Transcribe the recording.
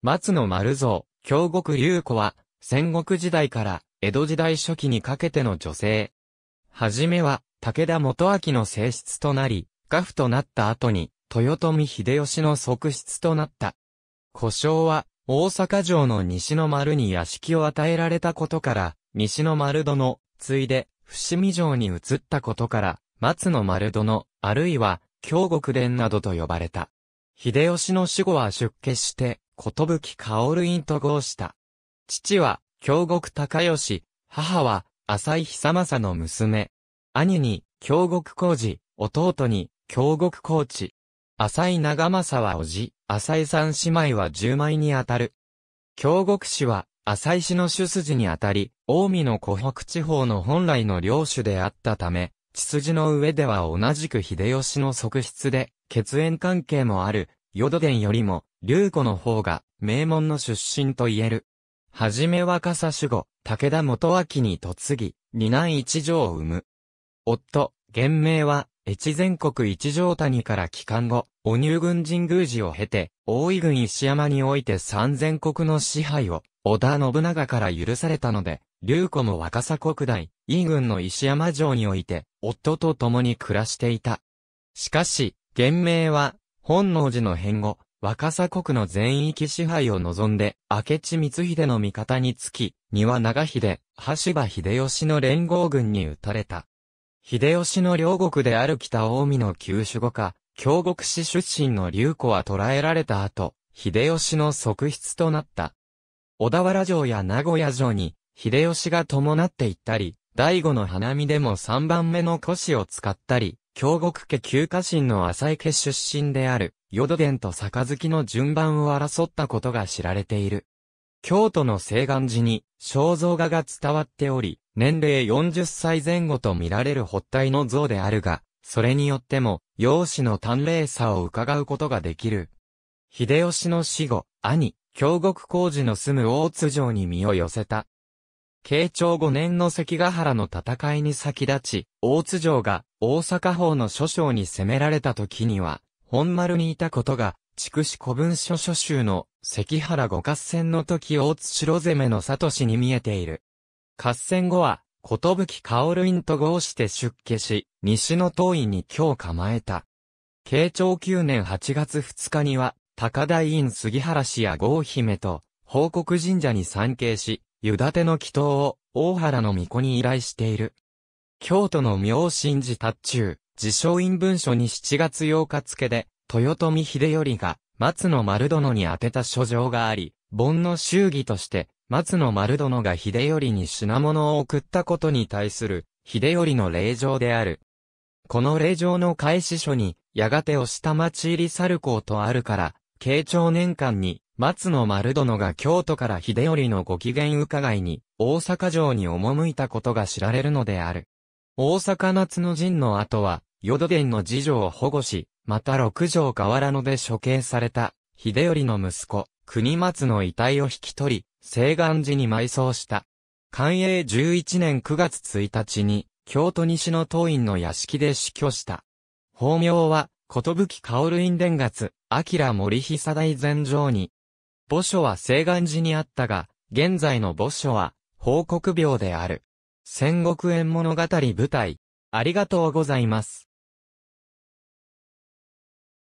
松野丸蔵、京極隆子は、戦国時代から江戸時代初期にかけての女性。はじめは、武田元明の性質となり、家父となった後に、豊臣秀吉の側室となった。故障は、大阪城の西の丸に屋敷を与えられたことから、西の丸殿、ついで、伏見城に移ったことから、松の丸殿、あるいは、京極殿などと呼ばれた。秀吉の死後は出家して、ことぶき薫院と号した。父は、京極高義、母は、浅井久政の娘。兄に、京極浩二、弟に、京極高知。浅井長政は叔父、浅井三姉妹は十枚にあたる。京極氏は、浅井氏の主筋にあたり、近江の湖北地方の本来の領主であったため、血筋の上では同じく秀吉の側室で、血縁関係もある、淀殿よりも、竜子の方が、名門の出身と言える。はじめ若さ守護、武田元明に嫁ぎ、二男一女を産む。夫、原名は、越前国一条谷から帰還後、お入軍神宮寺を経て、大井郡石山において三千国の支配を、織田信長から許されたので、竜子も若狭国代、井郡の石山城において、夫と共に暮らしていた。しかし、原名は、本能寺の変後、若狭国の全域支配を望んで、明智光秀の味方につき、丹羽長秀、橋場秀吉の連合軍に撃たれた。秀吉の両国である北近江の旧守護家、京極市出身の竜子は捕らえられた後、秀吉の側室となった。小田原城や名古屋城に、秀吉が伴って行ったり、第五の花見でも三番目の腰を使ったり、京極家旧家臣の浅井家出身である、淀殿と杯の順番を争ったことが知られている。京都の西岸寺に肖像画が伝わっており、年齢40歳前後と見られる発体の像であるが、それによっても、容姿の端麗さを伺うことができる。秀吉の死後、兄、京極工事の住む大津城に身を寄せた。慶長5年の関ヶ原の戦いに先立ち、大津城が大阪方の諸将に攻められた時には、本丸にいたことが筑紫古文書書集の関原五合戦の時大津城攻めの里氏に見えている。合戦後は、ことぶき薫院と合して出家し、西の東院に今日構えた。慶長9年8月2日には、高台院杉原氏や郷姫と、報国神社に参詣し、湯立の祈祷を、大原の巫女に依頼している。京都の妙心寺達中、自称院文書に7月8日付で、豊臣秀頼が、松野丸殿に宛てた書状があり、盆の祝儀として、松野丸殿が秀頼に品物を送ったことに対する、秀頼の令状である。この令状の開始書に、やがて押した町入り去るこうとあるから、慶長年間に、松野丸殿が京都から秀頼のご機嫌伺いに、大阪城に赴いたことが知られるのである。大阪夏の陣の後は、淀殿の次女を保護し、また六条河原野で処刑された、秀頼の息子、国松の遺体を引き取り、西岸寺に埋葬した。寛永11年9月1日に、京都西の当院の屋敷で死去した。法名は、ことぶき薫院伝月、明森久大前城に。墓所は西岸寺にあったが、現在の墓所は、報告病である。戦国縁物語舞台。ありがとうございます。